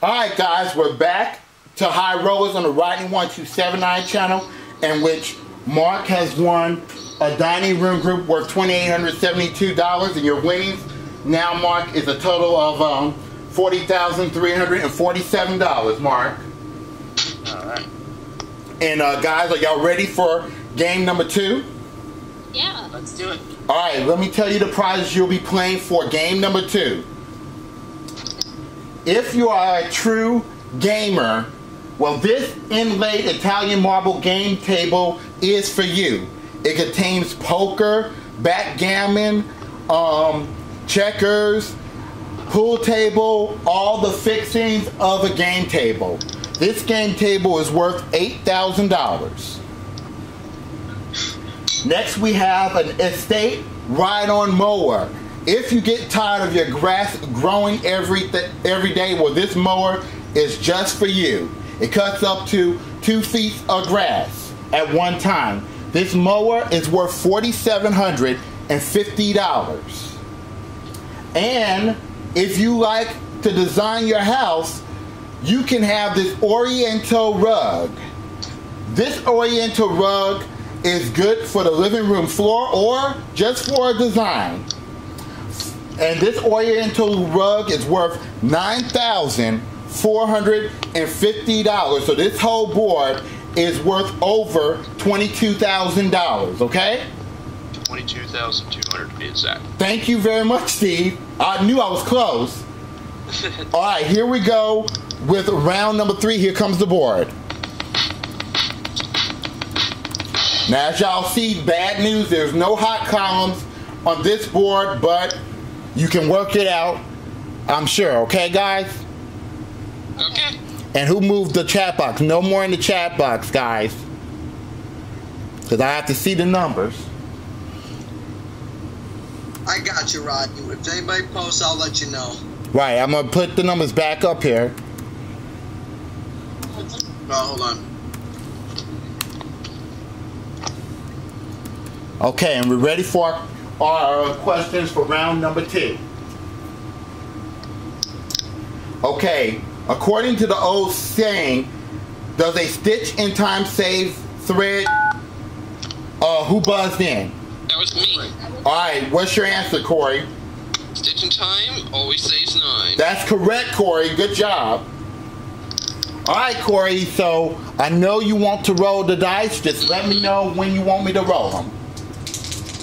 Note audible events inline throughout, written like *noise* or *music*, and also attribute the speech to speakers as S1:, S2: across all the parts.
S1: All right, guys, we're back to High Rollers on the Rodney 1279 channel, in which Mark has won a dining room group worth $2,872, and your winnings now, Mark, is a total of um, $40,347, Mark.
S2: All right.
S1: And uh, guys, are y'all ready for game number two?
S3: Yeah.
S2: Let's do it.
S1: All right, let me tell you the prizes you'll be playing for game number two. If you are a true gamer, well, this inlaid Italian marble game table is for you. It contains poker, backgammon, um, checkers, pool table, all the fixings of a game table. This game table is worth $8,000. Next, we have an estate ride-on mower. If you get tired of your grass growing every every day, well, this mower is just for you. It cuts up to two feet of grass at one time. This mower is worth forty-seven hundred and fifty dollars. And if you like to design your house, you can have this Oriental rug. This Oriental rug is good for the living room floor or just for a design. And this Oriental rug is worth $9,450. So this whole board is worth over $22,000, okay?
S2: Twenty-two thousand two hundred to be exact.
S1: Thank you very much, Steve. I knew I was close. *laughs* All right, here we go with round number three. Here comes the board. Now, as y'all see, bad news. There's no hot columns on this board, but you can work it out. I'm sure. Okay, guys.
S2: Okay.
S1: And who moved the chat box? No more in the chat box, guys. Because I have to see the numbers.
S4: I got you, Rodney. If anybody posts, I'll let you know.
S1: Right, I'm going to put the numbers back up here.
S4: Oh, hold on.
S1: Okay, and we're ready for our questions for round number two. Okay, according to the old saying, does a stitch in time save thread? Uh, who buzzed in?
S2: That was me.
S1: All right, what's your answer, Corey?
S2: Stitch in time always saves nine.
S1: That's correct, Corey. Good job. All right, Corey. So I know you want to roll the dice. Just let me know when you want me to roll them.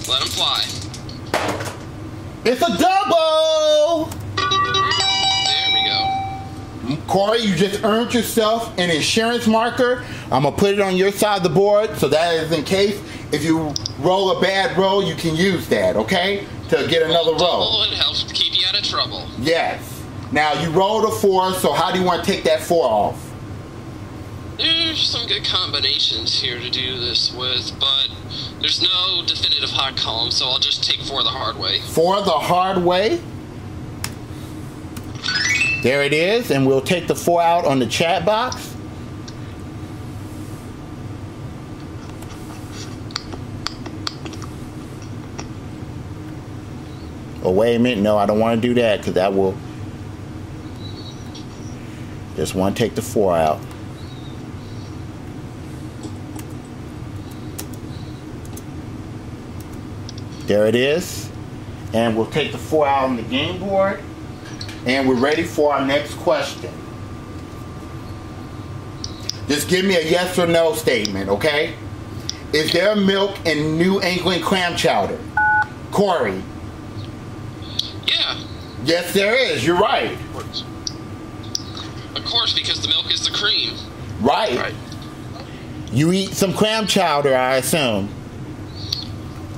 S2: Let him fly.
S1: It's a double.
S2: There we go.
S1: Mm, Corey, you just earned yourself an insurance marker. I'm gonna put it on your side of the board so that is in case if you roll a bad roll, you can use that, okay? To get another roll.
S2: It helps keep you out of trouble.
S1: Yes. Now you rolled a four, so how do you want to take that four off?
S2: There's some good combinations here to do this with, but there's no definitive hot column, so I'll just take four the hard way.
S1: Four the hard way. There it is, and we'll take the four out on the chat box. Oh, wait a minute. No, I don't want to do that because that will. Just want to take the four out. There it is. And we'll take the four out on the game board. And we're ready for our next question. Just give me a yes or no statement, okay? Is there milk in New England clam chowder? Corey.
S2: Yeah,
S1: Yes, there is. You're right.
S2: of course. Of course, because the milk is the cream.
S1: Right.
S2: Right.
S1: You eat some clam chowder, I assume.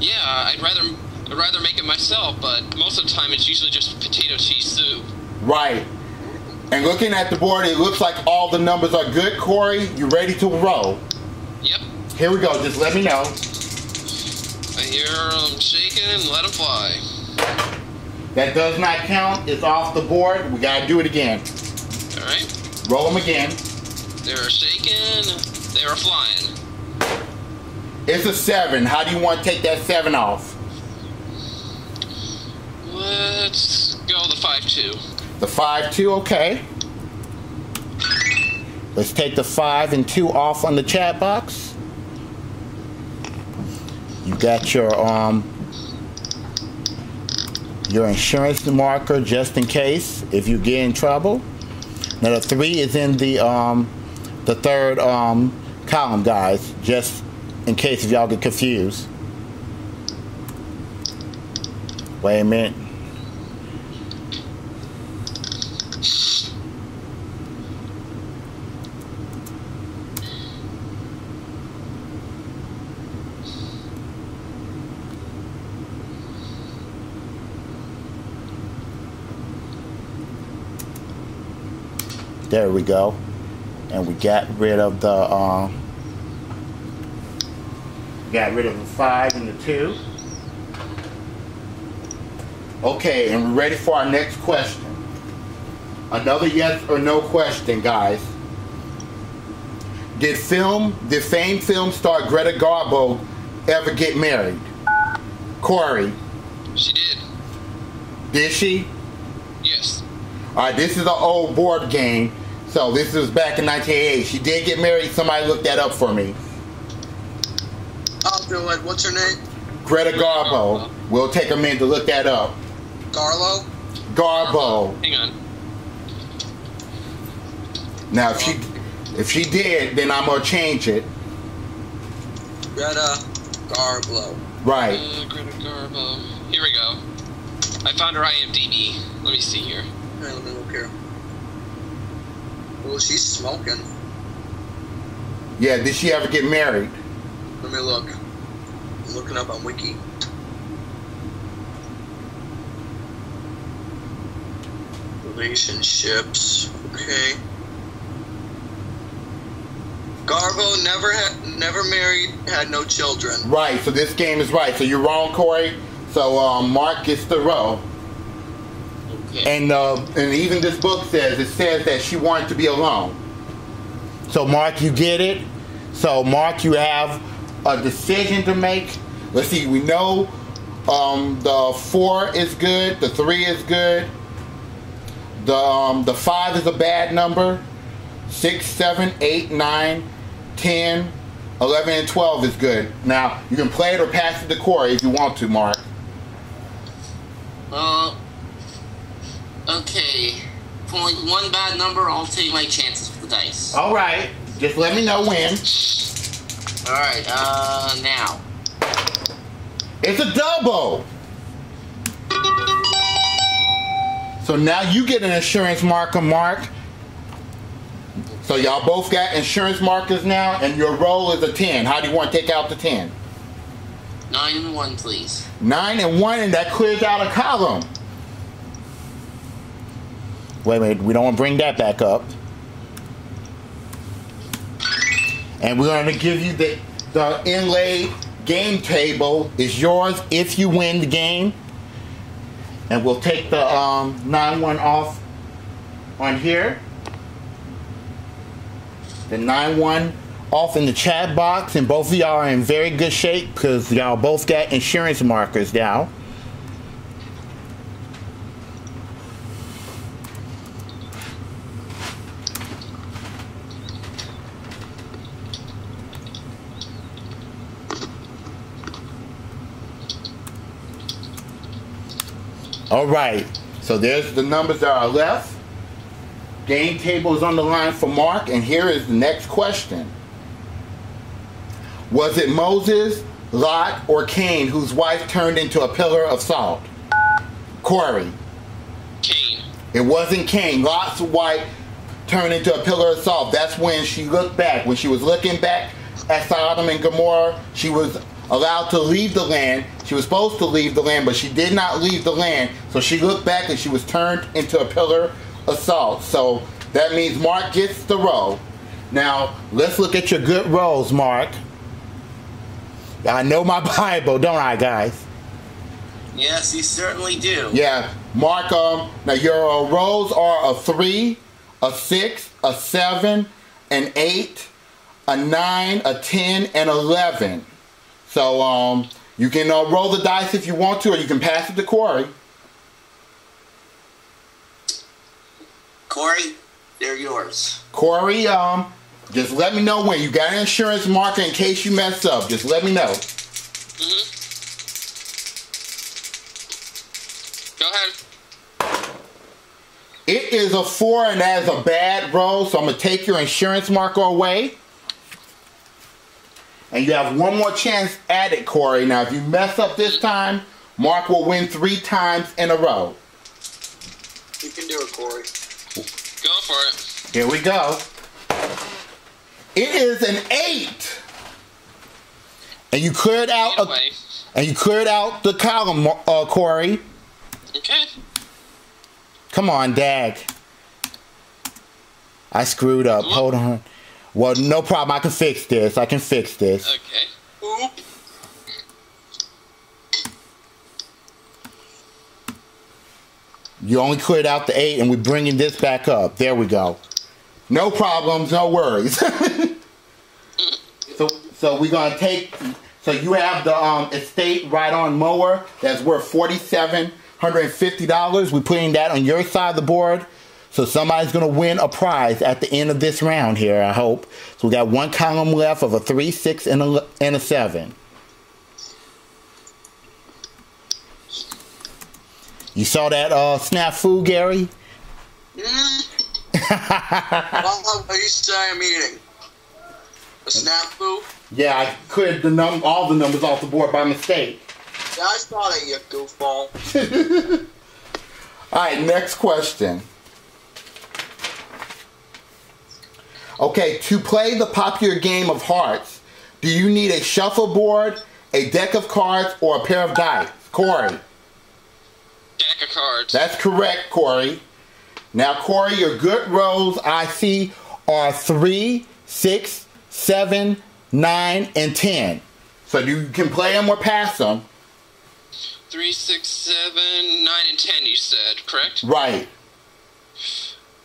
S2: Yeah, I'd rather I'd rather make it myself, but most of the time it's usually just potato cheese soup.
S1: Right. And looking at the board, it looks like all the numbers are good, Corey. You ready to roll?
S2: Yep.
S1: Here we go. Just let me know.
S2: I hear them shaking and let them fly.
S1: That does not count. It's off the board. We gotta do it again.
S2: All right.
S1: Roll them again.
S2: They're shaking. They are flying.
S1: It's a seven. How do you want to take that seven off?
S2: Let's go the five two.
S1: The five two. Okay. Let's take the five and two off on the chat box. You got your um your insurance marker just in case if you get in trouble. Now the three is in the um the third um column, guys, just in case if y'all get confused. Wait a minute. There we go. And we got rid of the um, got rid of the five and the two. Okay, and we're ready for our next question. Another yes or no question, guys. Did film, did famed film star Greta Garbo ever get married? Corey,
S2: She did.
S1: did she?
S2: Yes.
S1: All right, this is an old board game. So this was back in 1988. She did get married. Somebody looked that up for me.
S4: I'll. What's her name?
S1: Greta Garbo. We'll take a minute to look that up.
S4: Garlo?
S1: Garbo.
S2: Hang on.
S1: Now, if she if she did, then I'm gonna change it.
S4: Greta Garbo.
S1: Right.
S2: Uh, Greta Garbo. Here we go. I found her IMDb. Let me see here.
S4: Hey, let me look here. Oh, she's smoking.
S1: Yeah. Did she ever get married?
S4: Let me look. Looking up on Wiki. Relationships. Okay. Garbo never had, never married, had no children.
S1: Right. So this game is right. So you're wrong, Corey. So um, Mark gets the row.
S2: Okay.
S1: And uh, and even this book says it says that she wanted to be alone. So Mark, you get it. So Mark, you have a decision to make. Let's see. We know um, the four is good. The three is good. The um, the five is a bad number. Six, seven, eight, nine, ten, eleven, and twelve is good. Now you can play it or pass it to Corey if you want to, Mark.
S3: Uh, okay. Point one bad number, I'll take my chances with the dice.
S1: All right. Just let me know when.
S3: Alright, uh, now.
S1: It's a double. So now you get an insurance marker, Mark. So y'all both got insurance markers now, and your roll is a 10. How do you want to take out the 10?
S3: Nine and one, please.
S1: 9 and 1, and that clears out a column. Wait a minute, we don't want to bring that back up. And we're going to give you the, the inlaid game table is yours if you win the game. And we'll take the um, 9-1 off on here. The 9-1 off in the chat box. And both of y'all are in very good shape because y'all both got insurance markers now. All right. So there's the numbers that are left. Game table is on the line for Mark, and here is the next question. Was it Moses, Lot, or Cain whose wife turned into a pillar of salt? Corey.
S2: Cain.
S1: It wasn't Cain. Lot's wife turned into a pillar of salt. That's when she looked back. When she was looking back at Sodom and Gomorrah, she was allowed to leave the land. She was supposed to leave the land, but she did not leave the land. So she looked back and she was turned into a pillar of salt. So that means Mark gets the row. Now, let's look at your good rolls, Mark. I know my *laughs* Bible, don't I, guys?
S3: Yes, you certainly do.
S1: Yeah, Mark. Um, now your uh, rolls are a three, a six, a seven, an eight, a nine, a ten, and eleven. So um, you can uh, roll the dice if you want to, or you can pass it to Corey.
S3: Corey, They're yours.
S1: Corey, um, just let me know when you got an insurance marker in case you mess up. Just let me know.
S2: Mm-hmm. Go ahead.
S1: It is a four and that is a bad roll, so I'm gonna take your insurance marker away. And you have one more chance at it, Corey. Now, if you mess up this time, Mark will win three times in a row.
S4: You can do it, Corey.
S2: Go for it.
S1: Here we go. It is an eight. And you cleared out a, and you cleared out the column, uh, Corey.
S2: Okay.
S1: Come on, Dag. I screwed up. Hold on. Well, no problem. I can fix this. I can fix this.
S2: Okay.
S4: Oop.
S1: You only cleared out the eight, and we're bringing this back up. There we go. No problems, no worries. *laughs* so, so we're gonna take. So you have the um, estate ride-on mower that's worth forty-seven hundred and fifty dollars. We're putting that on your side of the board. So somebody's gonna win a prize at the end of this round here. I hope. So we got one column left of a three, six, and a and a seven. You saw that uh, snafu, Gary?
S4: What are you saying I'm eating? A snafu?
S1: Yeah, I cleared the num all the numbers off the board by mistake.
S4: Yeah, I saw that, you goofball. *laughs*
S1: All right, next question. Okay, to play the popular game of hearts, do you need a shuffleboard, a deck of cards, or a pair of dice? Corey.
S2: Deck of cards.
S1: That's correct, Corey. Now, Corey, your good rolls I see are three, six, seven, nine, and ten. So you can play them or pass them.
S2: Three, six, seven, nine, and ten. You said correct.
S1: Right.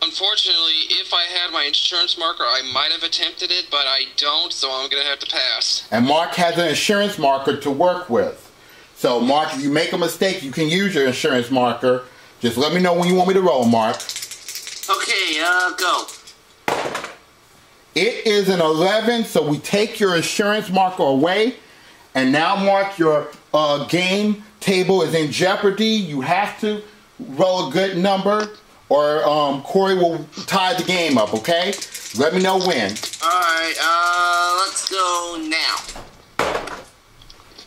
S2: Unfortunately, if I had my insurance marker, I might have attempted it, but I don't, so I'm gonna have to pass.
S1: And Mark has an insurance marker to work with. So, Mark, if you make a mistake, you can use your insurance marker. Just let me know when you want me to roll, Mark.
S3: Okay, uh, go.
S1: It is an 11, so we take your insurance marker away. And now, Mark, your uh, game table is in jeopardy. You have to roll a good number, or um, Corey will tie the game up, okay? Let me know when.
S3: Alright, uh, let's go now.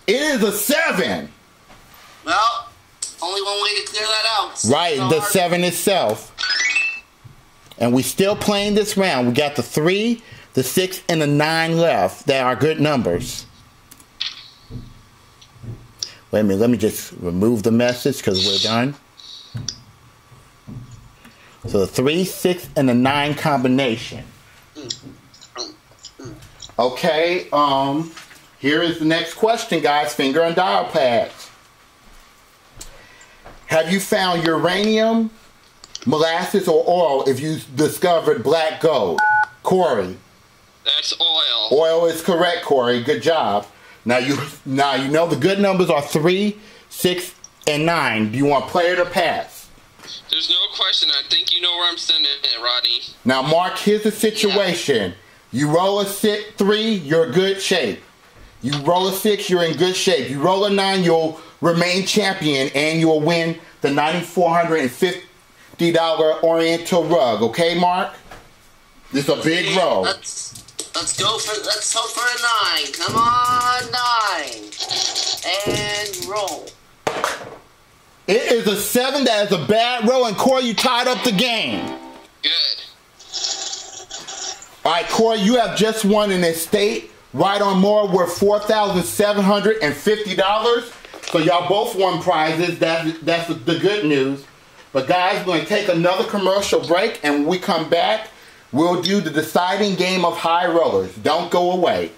S1: It is a 7.
S3: Well, only one way to clear that out.
S1: Right,
S3: So
S1: the
S3: hard-
S1: seven itself. And we still playing this round. We got the three, the six, and the nine left. That are good numbers. Wait a minute, let me just remove the message because we're done. So the three, six, and the nine combination. Okay, um, here is the next question, guys. Finger and dial pads. Have you found uranium, molasses, or oil if you discovered black gold? Corey.
S2: That's oil.
S1: Oil is correct, Corey. Good job. Now you now you know the good numbers are three, six, and nine. Do you want player to pass?
S2: There's no question. I think you know where I'm sending it, Rodney.
S1: Now, Mark, here's the situation. You roll a six, three, you're in good shape. You roll a six, you're in good shape. You roll a nine, you'll remain champion and you'll win the $9,450 Oriental rug. Okay, Mark? This is a big roll.
S3: Let's let's go for let's hope for a nine. Come on, nine. And roll.
S1: It is a seven. That is a bad roll. And Corey, you tied up the game.
S2: Good.
S1: All right, Corey, you have just won an estate ride-on mower worth four thousand seven hundred and fifty dollars. So y'all both won prizes. That's that's the good news. But guys, we're gonna take another commercial break, and when we come back, we'll do the deciding game of high rollers. Don't go away.